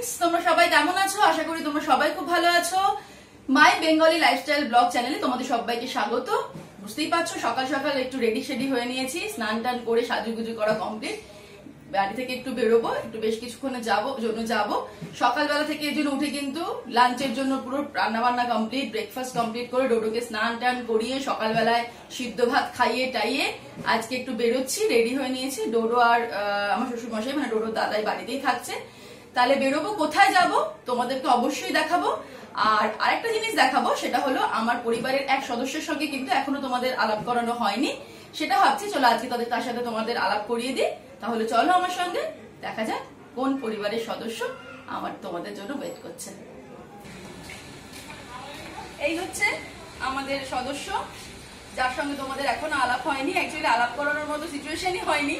Friends তোমরা সবাই কেমন আছো? আশা করি তোমরা সবাই খুব ভালো আছো। মাই বেঙ্গলি লাইফস্টাইল ব্লগ চ্যানেলে তোমাদের সবাইকে স্বাগত। বুঝতেই পারছ, সকাল সকাল একটু রেডি শেডি হয়ে নিয়েছি, স্নান টান করে সাজুগুজু করা কমপ্লিট বাড়ি থেকে একটু বেরোবো, একটু বেশ কিছুক্ষণে যাব, জন্য যাব। সকালবেলা থেকে এই জন্য উঠে কিন্তু লাঞ্চের জন্য পুরো রান্না বান্না কমপ্লিট ব্রেকফাস্ট কমপ্লিট করে ডোডোকে স্নান টান করিয়ে সকালবেলায় সিদ্ধ ভাত খাইয়ে টাইয়ে আজকে একটু বেরোচ্ছি রেডি হয়ে নিয়েছি। ডোডো আর আমার শ্বশুর মশাই মানে ডোডোর দাদাই বাড়িতেই থাকছে। তাহলে বেরোবো, কোথায় যাব? তোমাদেরকে অবশ্যই দেখাবো। আর আরেকটা জিনিস দেখাবো, সেটা হলো আমার পরিবারের এক সদস্যের সঙ্গে কিন্তু এখনও তোমাদের আলাপ করানো হয়নি। সেটা ভাবছি, চলো আজকে তাদের তার সাথে তোমাদের আলাপ করিয়ে দিই। তাহলে চলো আমার সঙ্গে, দেখা যাক কোন পরিবারের সদস্য আমার তোমাদের জন্য ওয়েট করছে। এই হচ্ছে আমাদের সদস্য, যার সঙ্গে তোমাদের এখনও আলাপ হয়নি। অ্যাকচুয়ালি আলাপ করানোর মতো সিচুয়েশনই হয়নি।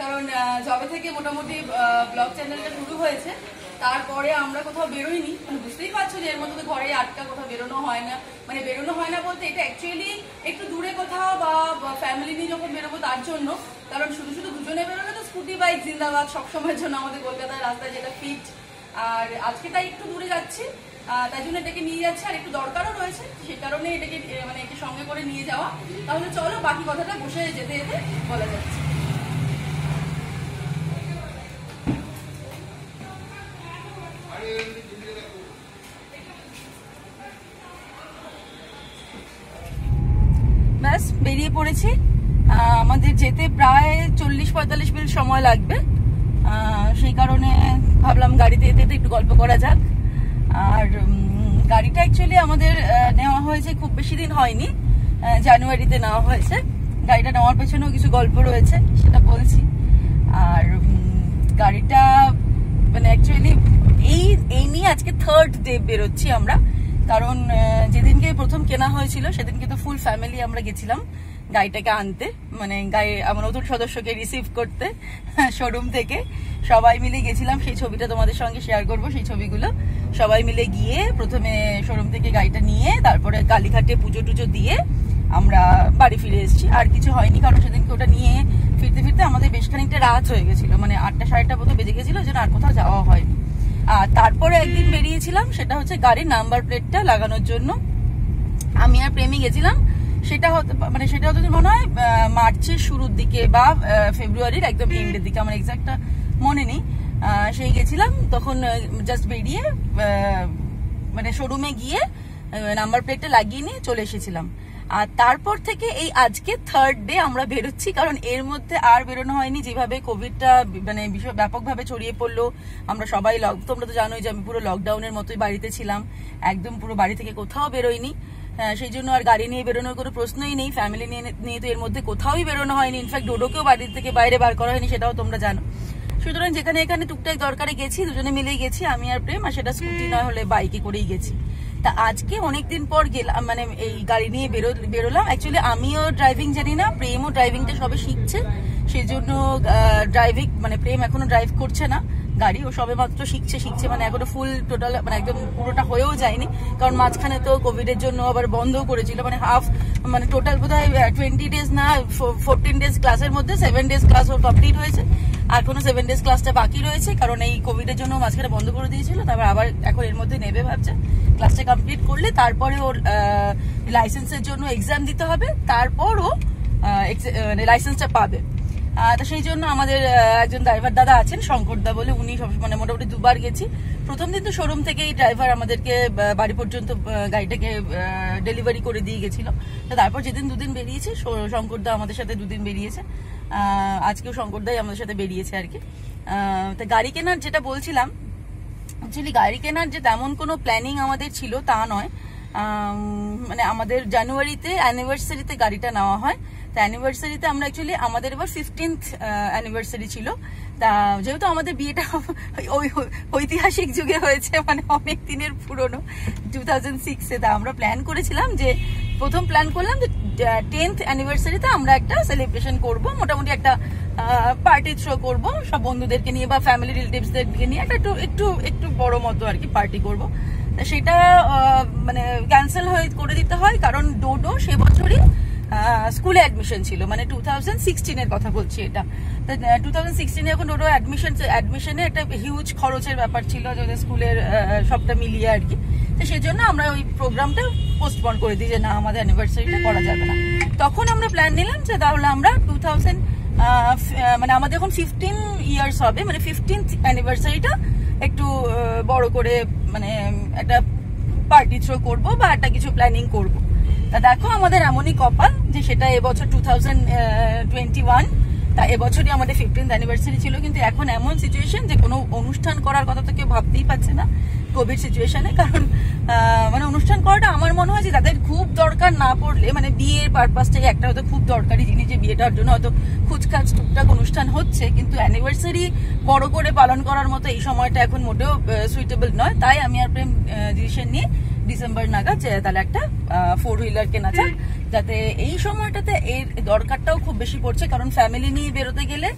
কারণ যবে থেকে মোটামুটি ব্লগ চ্যানেলটা শুরু হয়েছে, তারপরে আমরা কোথাও বেরোইনি। মানে বুঝতেই পারছ যে এর মধ্যে তো ঘরে আটকা কোথাও বেরোনো হয় না। মানে বেরোনো হয় না বলতে এটা অ্যাকচুয়ালি একটু দূরে কোথাও বা ফ্যামিলি নিয়ে যখন বেরোবো তার জন্য। কারণ শুধু শুধু দুজনে বেরোলে তো স্কুটি বাইক জিন্দাবাদ সবসময়ের জন্য আমাদের কলকাতার রাস্তায় যেটা ফিট আর আজকে তাই একটু দূরে যাচ্ছি। তাই জন্য এটাকে নিয়ে যাচ্ছে। আর একটু দরকারও রয়েছে, সেই কারণে এটাকে মানে একে সঙ্গে করে নিয়ে যাওয়া। তাহলে চলো বাকি কথাটা বসে যেতে যেতে বলা যাচ্ছে। পড়েছি আমাদের যেতে প্রায় চল্লিশ পঁয়তাল্লিশ মিনিট সময় লাগবে। সেই কারণে ভাবলাম গাড়িতে যেতে যেতে একটু গল্প করা যাক। আর গাড়িটা অ্যাকচুয়ালি আমাদের নেওয়া হয়েছে, খুব বেশি দিন হয়নি। জানুয়ারিতে নেওয়া হয়েছে। গাড়িটা নেওয়ার পেছনেও কিছু গল্প রয়েছে, সেটা বলছি। আর গাড়িটা মানে অ্যাকচুয়ালি এই এই নিয়ে আজকে থার্ড ডে বেরোচ্ছি আমরা। কারণ যেদিনকে প্রথম কেনা হয়েছিল, সেদিনকে তো ফুল ফ্যামিলি আমরা গেছিলাম। গাড়িটাকে আনতে মানে গাড়ি আমার নতুন সদস্যকে রিসিভ করতে শোরুম থেকে। সবাই মিলে গেছিলাম, সেই ছবিটা তোমাদের সঙ্গে শেয়ার করব, সেই ছবিগুলো। সবাই মিলে গিয়ে প্রথমে শোরুম থেকে গাড়িটা নিয়ে, তারপরে কালীঘাটে পুজো টুজো দিয়ে আমরা বাড়ি ফিরে এসেছি। আর কিছু হয়নি, কারণ সেদিনকে ওটা নিয়ে ফিরতে ফিরতে আমাদের বেশ খানিকটা রাত হয়ে গেছিল। মানে আটটা সাড়েটা মতো বেজে গেছিল, যেন আর কোথাও যাওয়া হয়নি। আর তারপরে একদিন বেরিয়েছিলাম, সেটা হচ্ছে গাড়ির নাম্বার প্লেটটা লাগানোর জন্য। আমি আর প্রেমী গেছিলাম সেটা হতে মানে সেটা হতে মনে হয় মার্চের শুরুর দিকে বা ফেব্রুয়ারির একদম এন্ডের দিকে আমার এক্সাক্টটা মনে নেই। সেই গেছিলাম তখন জাস্ট বেরিয়ে মানে শোরুমে গিয়ে নাম্বার প্লেটটা লাগিয়ে নিয়ে চলে এসেছিলাম। আর তারপর থেকে এই আজকে থার্ড ডে আমরা বেরোচ্ছি কারণ এর মধ্যে আর বেরোনো হয়নি। যেভাবে কোভিডটা মানে ব্যাপকভাবে ছড়িয়ে পড়ল আমরা সবাই লক তোমরা তো জানোই যে আমি পুরো লকডাউনের মতোই বাড়িতে ছিলাম। একদম পুরো বাড়ি থেকে কোথাও বেরোইনি। সেই জন্য আর গাড়ি নিয়ে বেরোনোর কোনো প্রশ্নই নেই। ফ্যামিলি নিয়ে নিয়ে তো এর মধ্যে কোথাওই বেরোনো হয়নি। ইনফ্যাক্ট ডোডোকেও বাড়ির থেকে বাইরে বার করা হয়নি, সেটাও তোমরা জানো। সুতরাং যেখানে এখানে টুকটাক দরকারে গেছি, দুজনে মিলেই গেছি, আমি আর প্রেম, আর সেটা স্কুটি নয় হলে বাইকে করেই গেছি। তা আজকে অনেকদিন পর গেলাম মানে এই গাড়ি নিয়ে বেরো, বেরোলাম। অ্যাকচুয়ালি আমিও ড্রাইভিং জানি না, প্রেমও ড্রাইভিংটা সবে শিখছে। সেই জন্য ড্রাইভিং মানে প্রেম এখনও ড্রাইভ করছে না। গাড়ি ও সবে মাত্র শিখছে শিখছে মানে এখনও ফুল টোটাল মানে একদম পুরোটা হয়েও যায়নি। কারণ মাঝখানে তো কোভিড এর জন্য আবার বন্ধও করেছিল মানে হাফ মানে টোটাল বোধ হয় টোয়েন্টি ডেজ না ফোরটিন ডেজ ক্লাসের মধ্যে সেভেন ডেজ ক্লাস ওর কমপ্লিট হয়েছে। আর কোনো সেভেন ডেজ ক্লাসটা বাকি রয়েছে কারণ এই কোভিড এর জন্য মাঝখানে বন্ধ করে দিয়েছিল তারপর আবার এখন এর মধ্যে নেবে ভাবছে। ক্লাসটা কমপ্লিট করলে তারপরে ওর লাইসেন্সের জন্য এক্সাম দিতে হবে তারপর ও লাইসেন্সটা পাবে আহ, তো সেই জন্য আমাদের একজন ড্রাইভার দাদা আছেন, শঙ্করদা বলে উনি সব মানে মোটামুটি দুবার গেছি। প্রথম দিন তো শোরুম থেকেই ড্রাইভার আমাদেরকে বাড়ি পর্যন্ত গাড়িটাকে ডেলিভারি করে দিয়ে গেছিল। তো তারপর যেদিন দুদিন বেরিয়েছে শঙ্করদা আমাদের সাথে দুদিন বেরিয়েছে। আজকেও শঙ্করদাই আমাদের সাথে বেরিয়েছে আর কি। তা গাড়ি কেনার যেটা বলছিলাম অ্যাকচুয়ালি গাড়ি কেনার যে তেমন কোনো প্ল্যানিং আমাদের ছিল তা নয়। মানে আমাদের জানুয়ারিতে অ্যানিভার্সারিতে গাড়িটা নেওয়া হয়। অ্যানিভার্সারিতে আমরা অ্যাকচুয়ালি আমাদের এবার ফিফটিন্থ অ্যানিভার্সারি ছিল। তা যেহেতু আমাদের বিয়েটা ওই ঐতিহাসিক যুগে হয়েছে মানে অনেক দিনের পুরনো টু থাউজেন্ড সিক্সে তা আমরা প্ল্যান করেছিলাম যে প্রথম প্ল্যান করলাম যে টেন্থ অ্যানিভার্সারিতে আমরা একটা সেলিব্রেশন করব, মোটামুটি একটা পার্টি থ্রো করব, সব বন্ধুদেরকে নিয়ে বা ফ্যামিলি রিলেটিভসদেরকে নিয়ে একটা একটু একটু একটু বড় মতো আর কি পার্টি করব। সেটা মানে ক্যান্সেল হয়ে, করে দিতে হয়, কারণ ডোডো সে বছরই স্কুলে অ্যাডমিশন ছিল। মানে টু থাউজেন্ড সিক্সটিনের কথা বলছি এটা। টু থাউজেন্ড সিক্সটিনে এখন অ্যাডমিশন অ্যাডমিশনে একটা হিউজ খরচের ব্যাপার ছিল যে স্কুলের সবটা মিলিয়ে আর কি। তো সেই জন্য আমরা ওই প্রোগ্রামটা পোস্টপন করে দিই যে না, আমাদের অ্যানিভার্সারিটা করা যাবে না। তখন আমরা প্ল্যান নিলাম যে তাহলে আমরা টু থাউজেন্ড মানে আমাদের এখন ফিফটিন ইয়ার্স হবে। মানে ফিফটিন্থ অ্যানিভার্সারিটা একটু বড় করে মানে একটা পার্টি থ্রো করব বা একটা কিছু প্ল্যানিং করব। তা দেখো, আমাদের এমনই কপাল যে সেটা এবছর টু থাউজেন্ড টোয়েন্টি ওয়ান তা এবছরই আমাদের ফিফটিন্থ অ্যানিভার্সারি ছিল, কিন্তু এখন এমন সিচুয়েশন যে কোনো অনুষ্ঠান করার কথা তো কেউ ভাবতেই পারছে না কোভিড সিচুয়েশনে কারণ মানে অনুষ্ঠান করাটা আমার মনে হয় যে তাদের খুব দরকার না পড়লে মানে বিয়ের পারপাসটাই একটা হয়তো খুব দরকারি জিনিস যে বিয়েটার জন্য হয়তো খুচখাচ টুকটাক অনুষ্ঠান হচ্ছে, কিন্তু অ্যানিভার্সারি বড় করে পালন করার মতো এই সময়টা এখন মোটেও সুইটেবল নয়। তাই আমি আর প্রেম ডিসিশন নিয়ে ডিসেম্বর নাগাদ যে তাহলে একটা ফোর হুইলার কেনা যায় যাতে এই সময়টাতে এর দরকারটাও খুব বেশি পড়ছে কারণ ফ্যামিলি নিয়ে বেরোতে গেলে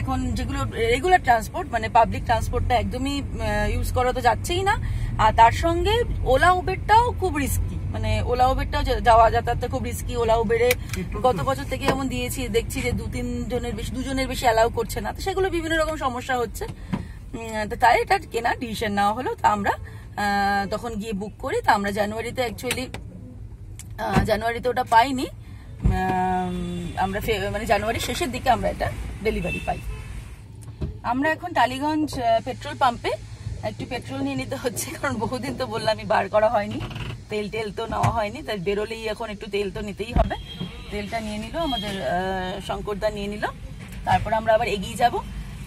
এখন যেগুলো রেগুলার ট্রান্সপোর্ট মানে পাবলিক ট্রান্সপোর্টটা একদমই ইউজ করা তো যাচ্ছেই না। আর তার সঙ্গে ওলা উবেরটাও খুব রিস্কি মানে ওলা উবেরটাও যাওয়া যাতায়াতটা খুব রিস্কি ওলা উবেরে গত বছর থেকে যেমন দিয়েছি দেখছি যে দু তিন জনের বেশি দুজনের বেশি অ্যালাউ করছে না। তো সেগুলো বিভিন্ন রকম সমস্যা হচ্ছে। তাই এটা কেনা ডিসিশন নেওয়া হলো তা আমরা তখন গিয়ে বুক করি। তা আমরা জানুয়ারিতে অ্যাকচুয়ালি জানুয়ারিতে ওটা পাইনি। আমরা মানে জানুয়ারির শেষের দিকে আমরা এটা ডেলিভারি পাই। আমরা এখন টালিগঞ্জ পেট্রোল পাম্পে একটু পেট্রোল নিয়ে নিতে হচ্ছে, কারণ বহুদিন তো বললামই বার করা হয়নি। তেল টেল তো নেওয়া হয়নি, তাই বেরোলেই এখন একটু তেল তো নিতেই হবে। তেলটা নিয়ে নিল, আমাদের শঙ্করদা নিয়ে নিল। তারপর আমরা আবার এগিয়ে যাব।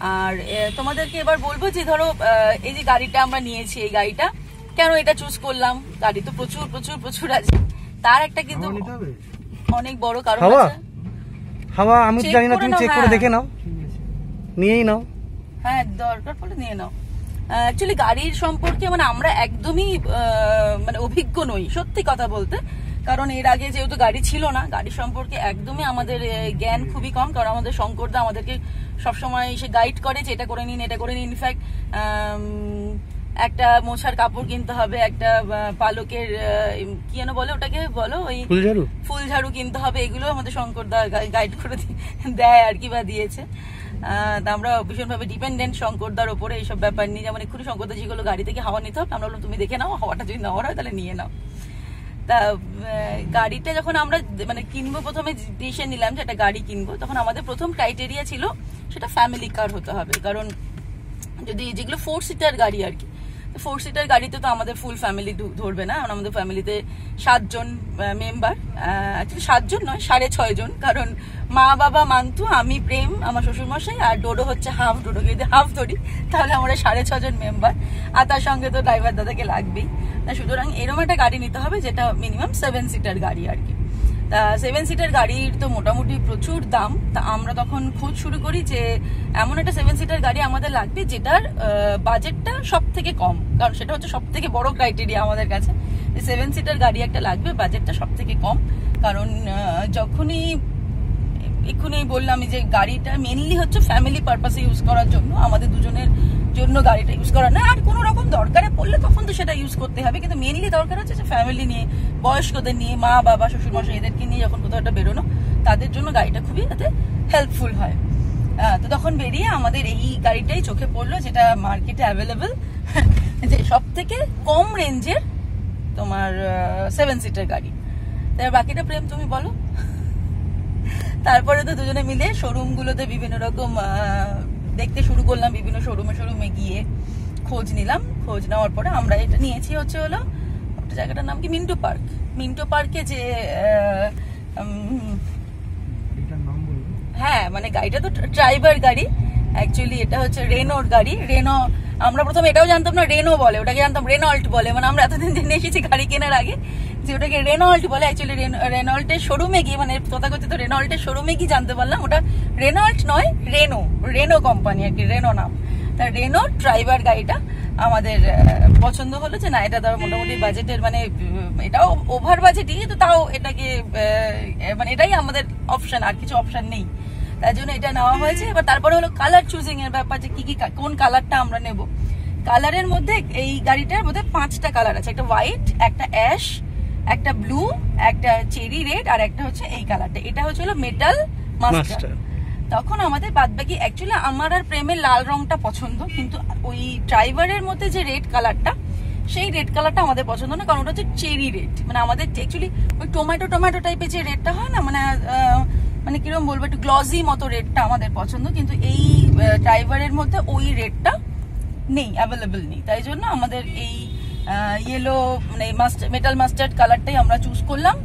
আর তোমাদেরকে এবার বলব যে ধরো এই যে গাড়িটা আমরা নিয়েছি এই গাড়িটা কেন এটা চুজ করলাম? গাড়ি তো প্রচুর প্রচুর প্রচুর আছে। তার একটা কিন্তু অনেক বড় কারণ হাওয়া? আছে। হাওয়া আমি তো জানি না তুমি চেক করে হ্যাঁ। দেখে নাও। নিয়েই নাও। হ্যাঁ দরকার পড়লে নিয়ে নাও। অ্যাকচুয়ালি গাড়ির সম্পর্কে মানে আমরা একদমই আহ, মানে অভিজ্ঞ নই সত্যি কথা বলতে। কারণ এর আগে যেহেতু গাড়ি ছিল না গাড়ি সম্পর্কে একদমই আমাদের জ্ঞান খুবই কম। কারণ আমাদের শঙ্করদা আমাদেরকে সবসময় সে গাইড করে যে এটা করে নিন এটা করে নিন। ইনফ্যাক্ট একটা মোছার কাপড় কিনতে হবে একটা পালকের কি যেন বলে ওটাকে বলো ওই ফুল ঝাড়ু কিনতে হবে এগুলো আমাদের শঙ্করদা গাইড করে দেয় আর কি বা দিয়েছে। আমরা ভীষণভাবে ডিপেন্ডেন্ট শঙ্করদার ওপরে এইসব ব্যাপার নিয়ে যেমন এক্ষুনি শঙ্করদা যেগুলো গাড়ি থেকে হাওয়া নিতে হবে আমরা বললাম তুমি দেখে নাও হাওয়াটা যদি নেওয়ার হয় তাহলে নিয়ে নাও। তা গাড়িটা যখন আমরা মানে কিনবো প্রথমে ডিসিশন নিলাম যে একটা গাড়ি কিনবো তখন আমাদের প্রথম ক্রাইটেরিয়া ছিল সেটা ফ্যামিলি কার হতে হবে। কারণ যদি যেগুলো ফোর সিটার গাড়ি আর কি ফোর সিটার গাড়িতে তো আমাদের ফুল ফ্যামিলি ধরবে না। কারণ আমাদের ফ্যামিলিতে সাতজন মেম্বার অ্যাকচুয়ালি সাতজন নয়, সাড়ে ছয় জন। কারণ মা, বাবা, মান্তু, আমি, প্রেম, আমার শ্বশুরমশাই আর ডোডো হচ্ছে হাফ ডোডোকে যদি হাফ ধরি, তাহলে আমরা সাড়ে ছজন মেম্বার আর তার সঙ্গে তো ড্রাইভার দাদাকে লাগবেই। সুতরাং এরকম একটা গাড়ি নিতে হবে, যেটা মিনিমাম সেভেন সিটার গাড়ি আর কি। তা সেভেন সিটার গাড়ির তো মোটামুটি প্রচুর দাম। তা আমরা তখন খোঁজ শুরু করি যে এমন একটা সেভেন সিটার গাড়ি আমাদের লাগবে যেটার বাজেটটা সব থেকে কম। কারণ সেটা হচ্ছে সব থেকে বড় ক্রাইটেরিয়া আমাদের কাছে। সেভেন সিটার গাড়ি একটা লাগবে বাজেটটা সব থেকে কম। কারণ যখনই এক্ষুনি বললাম যে গাড়িটা মেনলি হচ্ছে ফ্যামিলি পারপাসে ইউজ করার জন্য, আমাদের দুজনের জন্য গাড়িটা ইউজ করা না। আর কোনো রকম দরকারে পড়লে তখন তো সেটা ইউজ করতে হবে। কিন্তু মেনলি দরকার হচ্ছে যে ফ্যামিলি নিয়ে, বয়স্কদের নিয়ে, মা, বাবা শ্বশুর মশাই এদেরকে নিয়ে যখন কোথাও একটা বেরোনো, তাদের জন্য গাড়িটা খুবই যাতে হেল্পফুল হয়। তো তখন বেরিয়ে আমাদের এই গাড়িটাই চোখে পড়ল, যেটা মার্কেটে অ্যাভেলেবেল যে সব থেকে কম রেঞ্জের তোমার সেভেন সিটার গাড়ি। তার বাকিটা প্রেম, তুমি বলো। তারপরে তো দুজনে মিলে শোরুম গুলোতে বিভিন্ন রকম দেখতে শুরু করলাম বিভিন্ন শোরুমে শোরুমে গিয়ে খোঁজ নিলাম। খোঁজ নেওয়ার পরে আমরা এটা নিয়েছি হচ্ছে হলো একটা জায়গাটার নাম কি? মিন্টো পার্ক মিন্টো পার্কে যে হ্যাঁ মানে গাড়িটা তো ড্রাইভার গাড়ি। অ্যাকচুয়ালি এটা হচ্ছে রেনোর গাড়ি। রেনো আমরা প্রথমে এটাও জানতাম না রেনো বলে। ওটাকে জানতাম রেনল্ট বলে। মানে আমরা এতদিন জেনে এসেছি গাড়ি কেনার আগে। যে ওটাকে রেনল্ট বলে অ্যাকচুয়ালি রেনল্টের শোরুমে গিয়ে মানে তথাকথিত রেনল্টের শোরুমে গিয়ে জানতে পারলাম, ওটা রেনল্ট নয় রেনো রেনো কোম্পানি আর কি রেনো নাম। তা রেনো ড্রাইভার গাড়িটা আমাদের পছন্দ হলো যে না, এটা ধরো মোটামুটি বাজেটের মানে এটাও ওভার বাজেটই তো তাও এটাকে মানে এটাই আমাদের অপশন আর কিছু অপশন নেই। তার জন্য এটা নেওয়া হয়েছে। এবার তারপরে হলো কালার চুজিং এর ব্যাপার, যে কি কা- কোন কালারটা আমরা নেব। কালারের মধ্যে এই গাড়িটার মধ্যে পাঁচটা কালার আছে, একটা হোয়াইট একটা অ্যাশ একটা ব্লু একটা চেরি রেড আর একটা হচ্ছে এই কালারটা এটা হচ্ছে হলো মেটাল মাস্টার তখন আমাদের বাদ বাকি অ্যাকচুয়ালি আমার আর প্রেমের লাল রংটা পছন্দ কিন্তু ওই ড্রাইভারের মধ্যে যে রেড কালারটা সেই রেড কালারটা আমাদের পছন্দ না কারণ ওটা হচ্ছে চেরি রেড মানে আমাদের অ্যাকচুয়ালি ওই টমেটো টমেটো টাইপের যে রেডটা হয় না মানে মানে কীরকম বলব একটু গ্লজি মতো রেডটা আমাদের পছন্দ কিন্তু এই ড্রাইভারের মধ্যে ওই রেডটা নেই অ্যাভেলেবেল নেই। তাই জন্য আমাদের এই ইয়েলো মানে মেটাল মাস্টার্ড কালারটাই আমরা চুজ করলাম।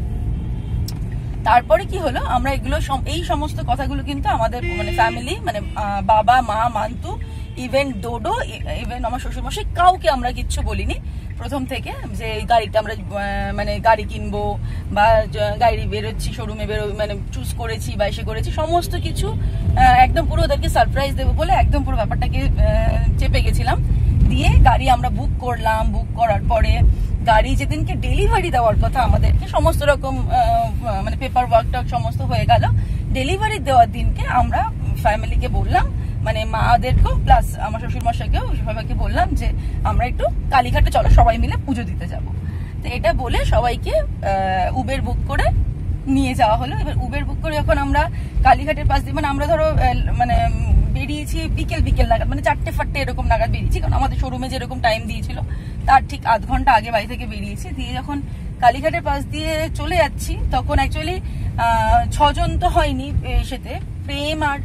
তারপরে কি হলো? আমরা এগুলো এই সমস্ত কথাগুলো কিন্তু আমাদের মানে ফ্যামিলি মানে বাবা, মা, মান্তু ইভেন ডোডো ইভেন আমার শ্বশুরমশাই কাউকে আমরা কিচ্ছু বলিনি। প্রথম থেকে যে গাড়িটা আমরা মানে গাড়ি কিনবো বা গাড়ি বেরোচ্ছি শোরুমে বেরো মানে চুজ করেছি বা এসে করেছি, সমস্ত কিছু একদম পুরো ওদেরকে সারপ্রাইজ দেবো বলে একদম পুরো ব্যাপারটাকে চেপে গেছিলাম। দিয়ে গাড়ি আমরা বুক করলাম বুক করার পরে গাড়ি যেদিনকে ডেলিভারি দেওয়ার কথা আমাদেরকে সমস্ত রকম মানে পেপার ওয়ার্কটা সমস্ত হয়ে গেল। ডেলিভারি দেওয়ার দিনকে আমরা ফ্যামিলিকে বললাম মানে মাদেরকেও প্লাস আমার শ্বশুর মশাইকেও সবাইকে বললাম যে আমরা একটু কালীঘাটে চলো, সবাই মিলে পুজো দিতে যাব। তো এটা বলে সবাইকে উবের বুক করে নিয়ে যাওয়া হলো। এবার উবের বুক করে যখন আমরা কালীঘাটের পাশ দিয়ে মানে আমরা ধরো মানে বেরিয়েছি বিকেল বিকেল নাগাদ মানে চারটে ফাট্টে এরকম নাগাদ বেরিয়েছি কারণ আমাদের শোরুমে যেরকম টাইম দিয়েছিল তার ঠিক আধ ঘণ্টা আগে বাড়ি থেকে বেরিয়েছি। দিয়ে যখন কালীঘাটের পাশ দিয়ে চলে যাচ্ছি তখন অ্যাকচুয়ালি ছজন তো হয়নি সেতে প্রেম আর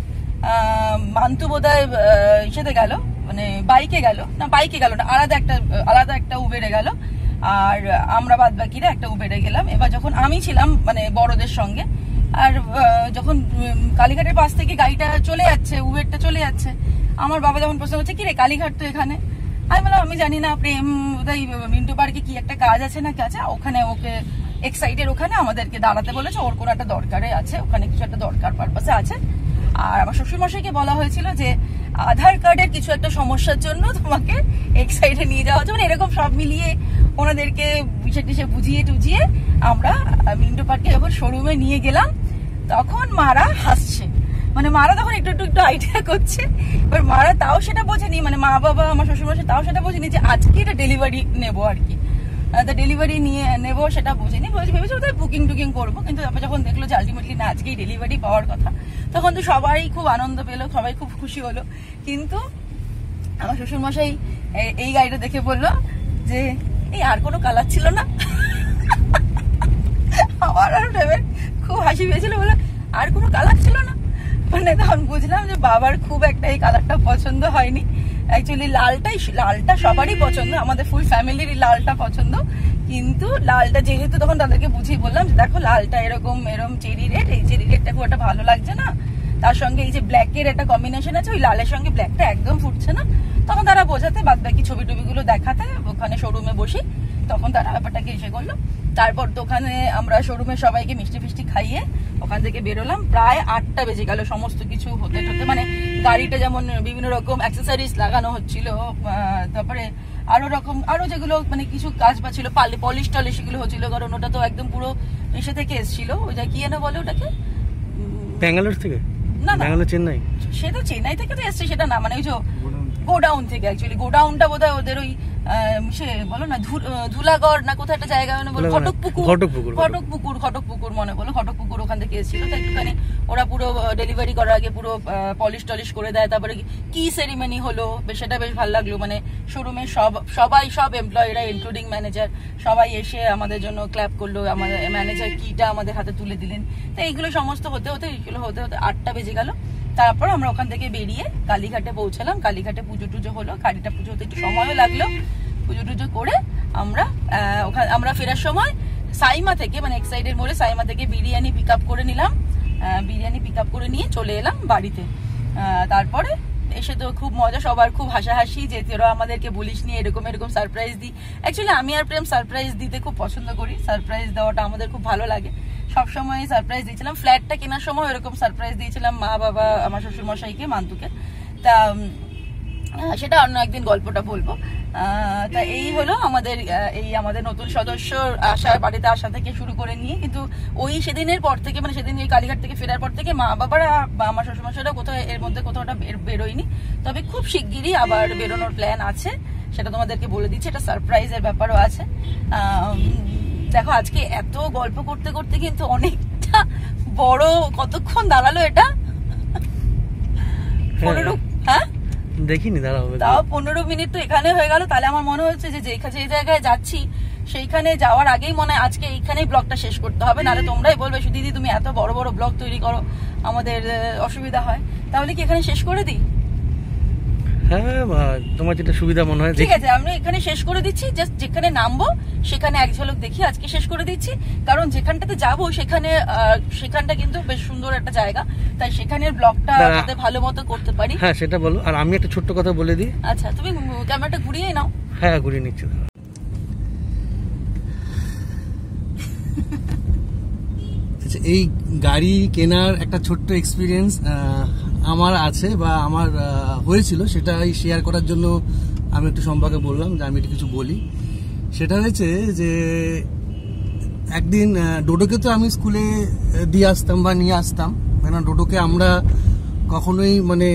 মান্তু বোধহয় আহ, ইসেতে গেল মানে বাইকে গেল। না বাইকে গেল না আলাদা একটা আলাদা একটা উবেরে গেল। আর আমরা বাদ বাকিরা একটা উবেরে গেলাম। এবার যখন আমি ছিলাম মানে বড়দের সঙ্গে আর যখন কালীঘাটের পাশ থেকে গাড়িটা চলে যাচ্ছে উবেরটা চলে যাচ্ছে, আমার বাবা যখন প্রশ্ন করছে কি রে কালীঘাট তো এখানে? আমি বললাম, আমি জানি না, প্রেম মিন্টু পার্কে কি একটা কাজ আছে না কি আছে? ওখানে ওকে এক্সাইটের ওখানে আমাদেরকে দাঁড়াতে বলেছে, ওর কোনো একটা দরকারে আছে, ওখানে কিছু একটা দরকার পারপাসে আছে। আর আমার শ্বশুরমশাইকে বলা হয়েছিল যে, আধার কার্ডের কিছু একটা সমস্যার জন্য তোমাকে এক্সাইটে নিয়ে যাওয়া হচ্ছে। মানে এরকম সব মিলিয়ে ওনাদেরকে বিষয় টিসে বুঝিয়ে টুজিয়ে আমরা মিন্টু পার্কে যখন শোরুমে নিয়ে গেলাম, তখন মারা হাসছে। মানে মারা তখন একটু একটু একটু আইডিয়া করছে। এবার মারা তাও সেটা বোঝেনি মানে মা বাবা, আমার শ্বশুরমশাই তাও সেটা বোঝেনি যে আজকে এটা ডেলিভারি নেব আর কি। ডেলিভারি নিয়ে নেব সেটা বুঝিনি। বলছি, ভেবেছি ওদের বুকিং টুকিং করব, কিন্তু তারপর যখন দেখল যে আলটিমেটলি না, আজকেই ডেলিভারি পাওয়ার কথা, তখন তো সবাই খুব আনন্দ পেল, সবাই খুব খুশি হলো। কিন্তু আমার শ্বশুরমশাই এই গাড়িটা দেখে বলল যে এই আর কোনো কালার ছিল না। আমার আর ভেবে খুব হাসি পেয়েছিল, বলে আর কোনো কালার ছিল না। মানে তখন বুঝলাম যে বাবার খুব একটা এই কালারটা পছন্দ হয়নি। অ্যাকচুয়ালি লালটাই লালটা সবারই পছন্দ, আমাদের ফুল ফ্যামিলির লালটা পছন্দ। কিন্তু লালটা যেহেতু তখন তাদেরকে বুঝিয়ে বললাম যে দেখো লালটা এরকম এরকম চেরি রেড এই চেরি রেডটা খুব একটা ভালো লাগছে না। তার সঙ্গে এই যে ব্ল্যাকের একটা কম্বিনেশন আছে, ওই লালের সঙ্গে ব্ল্যাকটা একদম ফুটছে না। তখন তারা বোঝাতে বাদ বাকি ছবি টবিগুলো দেখাতে, ওখানে শোরুমে বসি। তখন তারা ব্যাপারটাকে এসে করল। তারপর ওখানে আমরা শোরুমে সবাইকে মিষ্টি ফিষ্টি খাইয়ে ওখান থেকে বেরোলাম। প্রায় আটটা বেজে গেল, সমস্ত কিছু হতে হতে মানে গাড়িটা যেমন বিভিন্ন রকম অ্যাক্সেসরিজ লাগানো হচ্ছিল তারপরে আরও রকম, আরও যেগুলো মানে কিছু কাজ বা ছিল পালি পলিশ টলিশ এগুলো হচ্ছিল। কারণ ওটা তো একদম পুরো এসে থেকে এসেছিল। ওইটা কি এনে বলে ওটাকে? ব্যাঙ্গালোর থেকে? না না। ব্যাঙ্গালোর চেন্নাই? সে তো চেন্নাই থেকে তো এসছে সেটা না মানে ওই যে গোডাউন থেকে অ্যাকচুয়ালি গোডাউনটা বোধহয় ওদের ওই সে বলো না ধুলাগড় না কোথায় একটা জায়গা মানে বলো ঘটকপুকুর। ঘটকপুকুর, ঘটকপুকুর ঘটকপুকুর মনে বলো ঘটকপুকুর ওখান থেকে এসেছিল। তো একটুখানি ওরা পুরো ডেলিভারি করার আগে পুরো পলিশ টলিশ করে দেয়। তারপরে কি সেরিমনি হলো? সেটা বেশ ভালো লাগল। মানে শোরুমে সব সবাই সব এমপ্লয়িরা ইনক্লুডিং ম্যানেজার সবাই এসে আমাদের জন্য ক্ল্যাপ করল। আমাদের ম্যানেজার কিটা আমাদের হাতে তুলে দিলেন। তো এইগুলো সমস্ত হতে হতে এইগুলো হতে হতে আটটা বেজে গেল। তারপর আমরা ওখান থেকে বেরিয়ে কালীঘাটে পৌঁছালাম। কালীঘাটে পুজো টুজো হলো গাড়িটা পুজো হতে একটু সময়ও লাগল। পুজো টুজো করে আমরা ওখানে, আমরা ফেরার সময় সাইমা থেকে মানে এক্সাইডের মোড়ে সাইমা থেকে বিরিয়ানি পিক আপ করে নিলাম। বিরিয়ানি পিক আপ করে নিয়ে চলে এলাম বাড়িতে। তারপরে এসে তো খুব মজা, সবার খুব হাসাহাসি, যে তোরা আমাদেরকে বলিস নি, এরকম এরকম সারপ্রাইজ দিই অ্যাকচুয়ালি আমি আর প্রেম সারপ্রাইজ দিতে খুব পছন্দ করি। সারপ্রাইজ দেওয়াটা আমাদের খুব ভালো লাগে। সব সময় সারপ্রাইজ দিয়েছিলাম। ফ্ল্যাটটা কেনার সময় এরকম সারপ্রাইজ দিয়েছিলাম মা, বাবা, আমার শ্বশুর মশাইকে মান্তুকে। তা সেটা অন্য একদিন গল্পটা বলব। তা এই হলো আমাদের এই আমাদের নতুন সদস্য আসা বাড়িতে আসা থেকে শুরু করে নিয়ে। কিন্তু ওই সেদিনের পর থেকে মানে সেদিন ওই কালীঘাট থেকে ফেরার পর থেকে মা, বাবারা বা আমার শ্বশুরমশাইরা কোথাও এর মধ্যে কোথাওটা বের- বেরোয়নি। তবে খুব শিগগিরই আবার বেরোনোর প্ল্যান আছে। সেটা তোমাদেরকে বলে দিচ্ছি। এটা সারপ্রাইজের ব্যাপারও আছে। দেখো আজকে এত গল্প করতে করতে কিন্তু অনেকটা বড় কতক্ষণ দাঁড়াল এটা? পনেরো হ্যাঁ? দেখিনি দাঁড়াও তাও পনেরো মিনিট তো এখানে হয়ে গেল তাহলে আমার মনে হচ্ছে যে যে জায়গায় যাচ্ছি সেইখানে যাওয়ার আগেই মনে হয় আজকে এইখানেই ব্লগটা শেষ করতে হবে নাহলে তোমরাই বলবে "সু, দিদি তুমি এত বড় বড় ব্লগ তৈরি করো আমাদের অসুবিধা হয়। তাহলে কি এখানে শেষ করে দিই? হ্যাঁ তোমার যেটা সুবিধা মনে হয় ঠিক আছে আমি এখানে শেষ করে দিচ্ছি। জাস্ট যেখানে নামবো সেখানে এক ঝলক দেখি আজকে শেষ করে দিচ্ছি। কারণ যেখানটাতে যাব সেখানে আহ, সেখানটা কিন্তু বেশ সুন্দর একটা জায়গা। তাই সেখানের ব্লগটা যাতে ভালো মতো করতে পারি। হ্যাঁ সেটা বলো। আর আমি একটা ছোট্ট কথা বলে দিই। আচ্ছা তুমি ক্যামেরাটা ঘুরিয়ে নাও। হ্যাঁ ঘুরিয়ে নিচ্ছি। আচ্ছা এই গাড়ি কেনার একটা ছোট্ট এক্সপিরিয়েন্স আমার আছে বা আমার হয়েছিল সেটাই শেয়ার করার জন্য আমি একটু সম্পর্কে বললাম যে আমি একটু কিছু বলি। সেটা হয়েছে যে একদিন ডোডোকে তো আমি স্কুলে দিয়ে আসতাম বা নিয়ে আসতাম। কেন ডোডোকে আমরা কখনোই মানে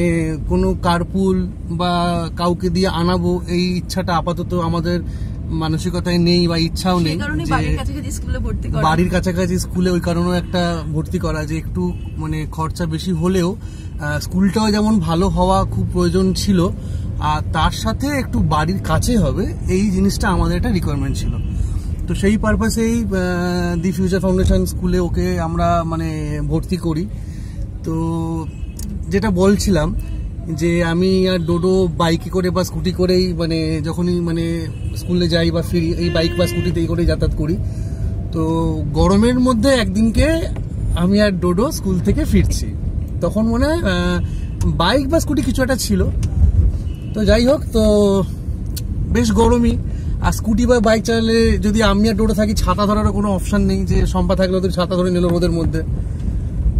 কোনো কার্পুল বা কাউকে দিয়ে আনাবো এই ইচ্ছাটা আপাতত আমাদের মানসিকতায় নেই বা ইচ্ছাও নেই বাড়ির কাছাকাছি স্কুলে ওই কারণেও একটা ভর্তি করা যে একটু মানে খরচা বেশি হলেও স্কুলটাও যেমন ভালো হওয়া খুব প্রয়োজন ছিল, আর তার সাথে একটু বাড়ির কাছে হবে, এই জিনিসটা আমাদের একটা রিকোয়ারমেন্ট ছিল। তো সেই পারপাসেই দি ফিউচার ফাউন্ডেশন স্কুলে ওকে আমরা মানে ভর্তি করি। তো যেটা বলছিলাম যে আমি আর ডোডো বাইকে করে বা স্কুটি করেই মানে যখনই মানে স্কুলে যাই বা ফিরি, এই বাইক বা স্কুটিতে এই করেই যাতায়াত করি। তো গরমের মধ্যে একদিনকে আমি আর ডোডো স্কুল থেকে ফিরছি। তখন মনে হয় বাইক বা স্কুটি কিছু একটা ছিল। তো যাই হোক, তো বেশ গরমই। আর স্কুটি বা বাইক চালালে যদি আমি আর ডোডো থাকি, ছাতা ধরারও কোনো অপশান নেই যে সম্পা থাকলে ওদের ছাতা ধরে নিল রোদের মধ্যে।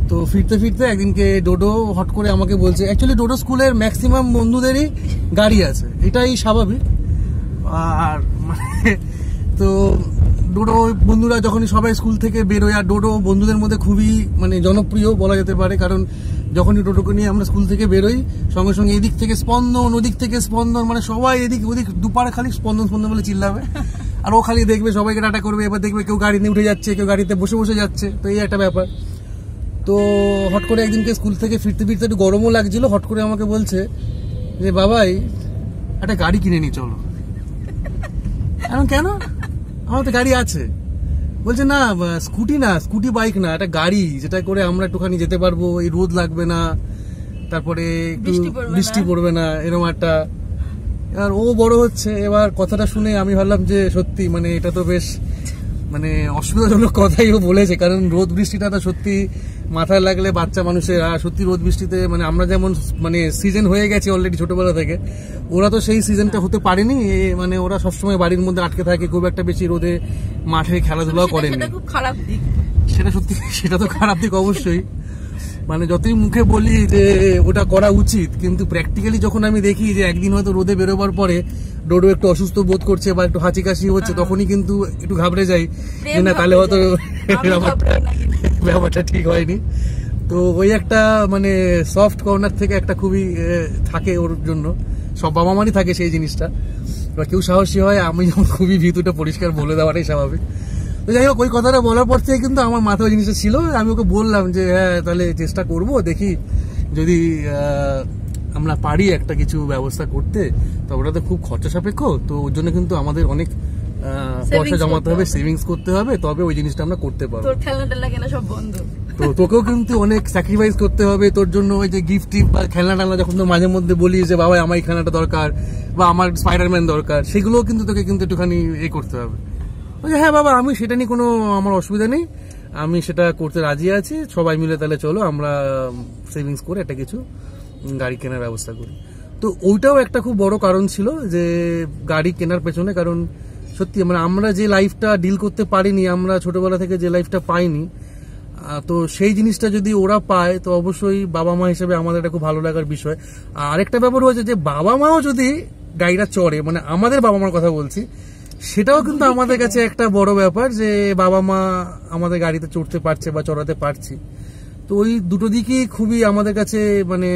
তো ফিরতে ফিরতে একদিনকে ডোডো হট করে আমাকে বলছে অ্যাকচুয়ালি ডোডো স্কুলের ম্যাক্সিমাম বন্ধুদেরই গাড়ি আছে। এটাই স্বাভাবিক। আর মানে তো ডোডো বন্ধুরা যখনই সবাই স্কুল থেকে বেরোয়, আর ডোডো বন্ধুদের মধ্যে খুবই মানে জনপ্রিয় বলা যেতে পারে, কারণ যখনই টোটোকে নিয়ে আমরা স্কুল থেকে বেরোই, সঙ্গে সঙ্গে এদিক থেকে স্পন্দন, ওদিক থেকে স্পন্দন মানে সবাই এদিক, ওদিক দুপারে খালি স্পন্দন স্পন্দন বলে চিল্লাবে। আর ও খালি দেখবে, সবাইকে টাটা করবে, এবার দেখবে কেউ গাড়ি নিয়ে উঠে যাচ্ছে, কেউ গাড়িতে বসে বসে যাচ্ছে, তো এই একটা ব্যাপার। তো হট করে একদিনকে স্কুল থেকে ফিরতে ফিরতে একটু গরমও লাগছিল, হট করে আমাকে বলছে যে, বাবাই, একটা গাড়ি কিনে নি চলো। এখন কেন? আমার তো গাড়ি আছে। বলছে না স্কুটি না স্কুটি বাইক না একটা গাড়ি যেটা করে আমরা একটুখানি যেতে পারব এই রোদ লাগবে না তারপরে একটু বৃষ্টি পড়বে না। বৃষ্টি পড়বে না এরকম একটা এবার ও বড় হচ্ছে এবার কথাটা শুনে আমি ভাবলাম যে সত্যি মানে এটা তো বেশ মানে অসুবিধাজনক কথাই ও বলেছে কারণ রোদ বৃষ্টিটা তো সত্যি মাথায় লাগলে বাচ্চা মানুষের আর সত্যি রোদ বৃষ্টিতে মানে আমরা যেমন মানে সিজন হয়ে গেছে অলরেডি ছোটবেলা থেকে ওরা তো সেই সিজনটা হতে পারেনি মানে ওরা সবসময় বাড়ির মধ্যে আটকে থাকে খুব একটা বেশি রোদে মাঠে খেলাধুলাও করেনি। খুব খারাপ দিক। সেটা সত্যি সেটা তো খারাপ দিক অবশ্যই। মানে যতই মুখে বলি যে ওটা করা উচিত কিন্তু প্র্যাকটিক্যালি যখন আমি দেখি যে একদিন হয়তো রোদে বেরোবার পরে ডোডো একটু অসুস্থ বোধ করছে বা একটু হাঁচি কাশি হচ্ছে তখনই কিন্তু একটু ঘাবড়ে যাই। যে না তাহলে হয়তো ব্যাপারটা। ব্যাপারটা ঠিক হয়নি। তো ওই একটা মানে সফট কর্নার থেকে একটা খুবই থাকে ওর জন্য। সব বাবা মারই থাকে সেই জিনিসটা। এবার কেউ সাহসী হয় আমি যেমন খুবই ভীতুটা পরিষ্কার বলে দেওয়াটাই স্বাভাবিক। তো যাই হোক ওই কথাটা বলার পর থেকে কিন্তু আমার মাথায় ওই জিনিসটা ছিল। আমি ওকে বললাম যে হ্যাঁ তাহলে চেষ্টা করব দেখি যদি আমরা পারি একটা কিছু ব্যবস্থা করতে তো ওটা তো খুব খরচা সাপেক্ষ তো ওর জন্য কিন্তু আমাদের অনেক পয়সা জমাতে হবে। সেভিংস করতে হবে তবে ওই জিনিসটা আমরা করতে পারব। তোর খেলনা কেনা সব বন্ধ। তো তোকেও কিন্তু অনেক স্যাক্রিফাইস করতে হবে তোর জন্য ওই যে গিফট টিপ বা খেলনা টালনা যখন তো মাঝে মধ্যে বলি যে বাবা আমার এই খেলনাটা দরকার বা আমার স্পাইডারম্যান দরকার সেগুলোও কিন্তু তোকে কিন্তু একটুখানি এ করতে হবে। বলছে হ্যাঁ বাবা আমি সেটা নিয়ে কোনো আমার অসুবিধা নেই আমি সেটা করতে রাজি আছি সবাই মিলে তাহলে চলো আমরা সেভিংস করে একটা কিছু গাড়ি কেনার ব্যবস্থা করি। তো ওইটাও একটা খুব বড় কারণ ছিল যে গাড়ি কেনার পেছনে, কারণ সত্যি মানে আমরা যে লাইফটা ডিল করতে পারিনি, আমরা ছোটবেলা থেকে যে লাইফটা পাইনি তো সেই জিনিসটা যদি ওরা পায়, তো অবশ্যই বাবা মা হিসেবে আমাদের এটা খুব ভালো লাগার বিষয়। আর আরেকটা ব্যাপার হয়েছে যে বাবা মাও যদি গাড়িটা চড়ে মানে আমাদের বাবা মার কথা বলছি, সেটাও কিন্তু আমাদের কাছে একটা বড় ব্যাপার যে বাবা মা আমাদের গাড়িতে চড়তে পারছে বা চড়াতে পারছি। তো ওই দুটো দিকই খুবই আমাদের কাছে মানে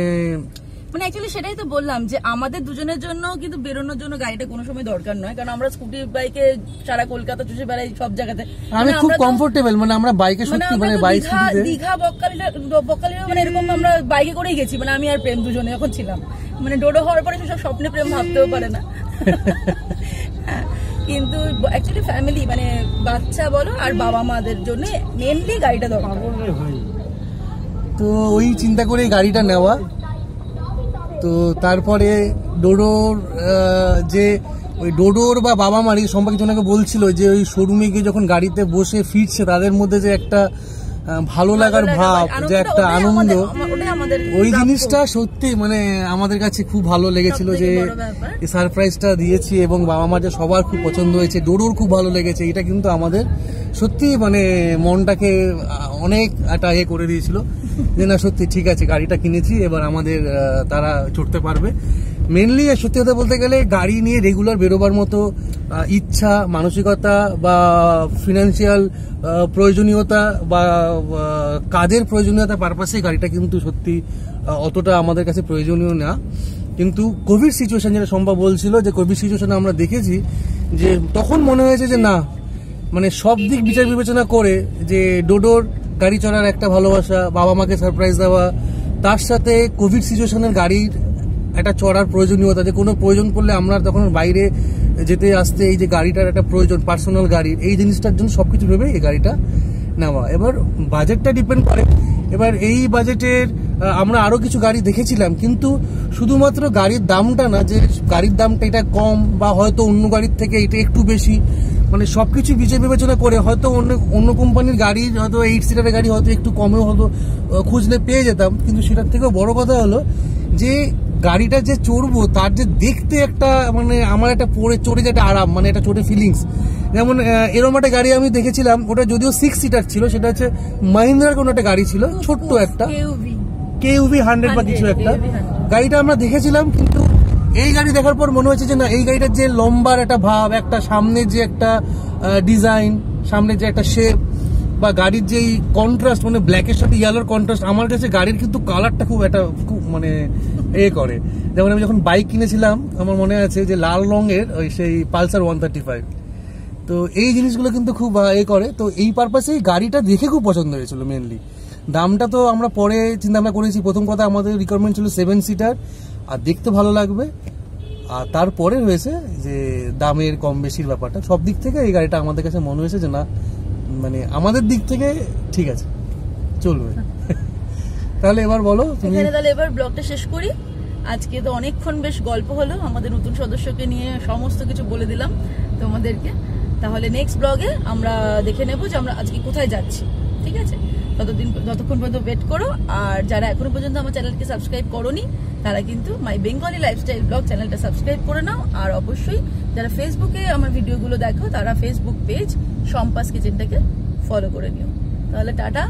মানে অ্যাকচুয়ালি সেটাই তো বললাম যে আমাদের দুজনের জন্য কিন্তু বেরোনোর জন্য গাড়িটা কোনো সময় দরকার নয় কারণ আমরা স্কুটি বাইকে সারা কলকাতা চষে বেড়াই সব জায়গাতে। আমি মানে খুব কমফোর্টেবল মানে আমরা বাইকে মানে সত্যি মানে বাইক দীঘা স্কুটিতে বকখালিটা বকখালিও মানে এরকম আমরা বাইকে করেই গেছি মানে আমি আর প্রেম দুজনে যখন ছিলাম। মানে ডোডো হওয়ার পরে সেসব স্বপ্নে প্রেম ভাবতেও পারে না। হ্যাঁ, কিন্তু অ্যাকচুয়ালি ফ্যামিলি মানে বাচ্চা বলো আর বাবা মাদের জন্য মেনলি গাড়িটা দরকার। হয়ে তো ওই চিন্তা করে গাড়িটা নেওয়া। তো তারপরে ডোডোর যে ওই ডোডোর বা বাবা মারি সম্পর্কে বলছিল যে ওই শোরুমে গিয়ে যখন গাড়িতে বসে ফিরছে, তাদের মধ্যে যে একটা ভালো লাগার ভাব যে একটা আনন্দ। ওই জিনিসটা সত্যি মানে আমাদের কাছে খুব ভালো লেগেছিল যে সারপ্রাইজটা দিয়েছি এবং বাবা মার যে সবার খুব পছন্দ হয়েছে ডোডোর খুব ভালো লেগেছে এটা কিন্তু আমাদের সত্যি মানে মনটাকে অনেক একটা ইয়ে করে দিয়েছিল। যে না সত্যি ঠিক আছে গাড়িটা কিনেছি এবার আমাদের তারা চড়তে পারবে। মেনলি সত্যি কথা বলতে গেলে গাড়ি নিয়ে রেগুলার বেরোবার মতো ইচ্ছা, মানসিকতা বা ফিনান্সিয়াল প্রয়োজনীয়তা বা কাজের প্রয়োজনীয়তা পারপাসে গাড়িটা কিন্তু সত্যি অতটা আমাদের কাছে প্রয়োজনীয় না। কিন্তু কোভিড সিচুয়েশন যেটা সম্ভব বলছিল, যে কোভিড সিচুয়েশনে আমরা দেখেছি, যে তখন মনে হয়েছে যে না মানে সব দিক বিচার বিবেচনা করে যে ডোডোর গাড়ি চড়ার একটা ভালোবাসা বাবা মাকে সারপ্রাইজ দেওয়া, তার সাথে কোভিড সিচুয়েশনের গাড়ির একটা চড়ার প্রয়োজনীয়তা যে কোনো প্রয়োজন পড়লে আমরা তখন বাইরে যেতে, আসতে, এই যে গাড়িটার একটা প্রয়োজন পার্সোনাল গাড়ির এই জিনিসটার জন্য সবকিছু ভেবে এই গাড়িটা নেওয়া। এবার বাজেটটা ডিপেন্ড করে। এবার এই বাজেটের আমরা আরও কিছু গাড়ি দেখেছিলাম, কিন্তু শুধুমাত্র গাড়ির দামটা না, যে গাড়ির দামটা এটা কম বা হয়তো অন্য গাড়ির থেকে এটা একটু বেশি মানে সবকিছু বিচার বিবেচনা করে হয়তো অন্য অন্য কোম্পানির গাড়ি হয়তো এইট সিটারের গাড়ি হয়তো একটু কমেও হয়তো খুঁজলে পেয়ে যেতাম। কিন্তু সেটার থেকেও বড় কথা হলো যে গাড়িটা যে চড়বো তার যে দেখতে একটা মানে আমার একটা পরে চড়ে যে একটা আরাম মানে একটা চড়ে ফিলিংস যেমন এরম একটা গাড়ি আমি দেখেছিলাম ওটা যদিও সিক্স সিটার ছিল সেটা হচ্ছে মাহিন্দ্রার কোনো একটা গাড়ি ছিল ছোট্ট একটা। কেউভি কেউভি হান্ড্রেড বা কিছু একটা। গাড়িটা আমরা দেখেছিলাম কিন্তু এই গাড়ি দেখার পর মনে হচ্ছে যে না এই গাড়িটার যে লম্বার একটা ভাব একটা সামনে যে একটা ডিজাইন সামনে যে একটা শেপ বা গাড়ির যেই কন্ট্রাস্ট মানে ব্ল্যাকের সাথে ইয়েলোর কন্ট্রাস্ট আমার কাছে গাড়ির কিন্তু কালারটা খুব একটা খুব মানে এ করে। যেমন আমি যখন বাইক কিনেছিলাম, আমার মনে আছে যে লাল রঙের ওই সেই পালসার ওয়ান থার্টি ফাইভ। তো এই জিনিসগুলো কিন্তু খুব এ করে। তো এই পারপাসেই গাড়িটা দেখে খুব পছন্দ হয়েছিল মেনলি দামটা তো আমরা পরে চিন্তা ভাবনা করেছি। প্রথম কথা আমাদের রিকোয়ারমেন্ট ছিল সেভেন সিটার আর দেখতে ভালো লাগবে। আর তারপরে হয়েছে যে দামের কম বেশির ব্যাপারটা। সব দিক থেকে এই গাড়িটা আমাদের কাছে মনে হয়েছে যে না মানে আমাদের দিক থেকে ঠিক আছে। চলবে। তাহলে এবার বলো এখানে তাহলে এবার ব্লগটা শেষ করি। আজকে তো অনেকক্ষণ বেশ গল্প হলো, আমাদের নতুন সদস্যকে নিয়ে সমস্ত কিছু বলে দিলাম তোমাদেরকে। তাহলে নেক্সট ব্লগে আমরা দেখে নেব যে আমরা আজকে কোথায় যাচ্ছি, ঠিক আছে? ততদিন ততক্ষণ পর্যন্ত ওয়েট করো। আর যারা এখনও পর্যন্ত আমার চ্যানেলকে সাবস্ক্রাইব করোনি, তারা কিন্তু মাই বেঙ্গলি লাইফস্টাইল ব্লগ চ্যানেলটা সাবস্ক্রাইব করে নাও। আর অবশ্যই যারা ফেসবুকে আমার ভিডিওগুলো দেখো, তারা ফেসবুক পেজ সম্পাস কিচেনটাকে ফলো করে নিও। তাহলে টাটা।